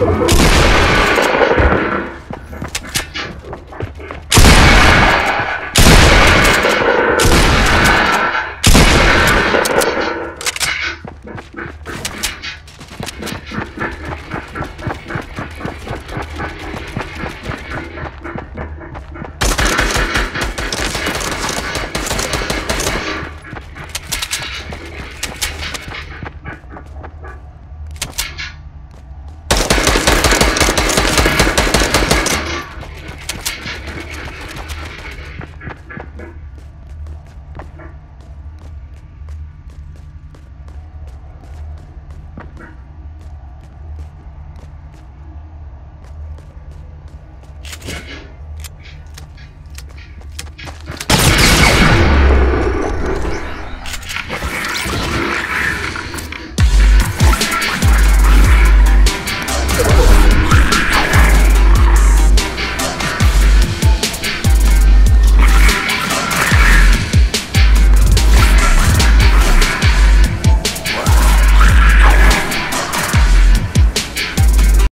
you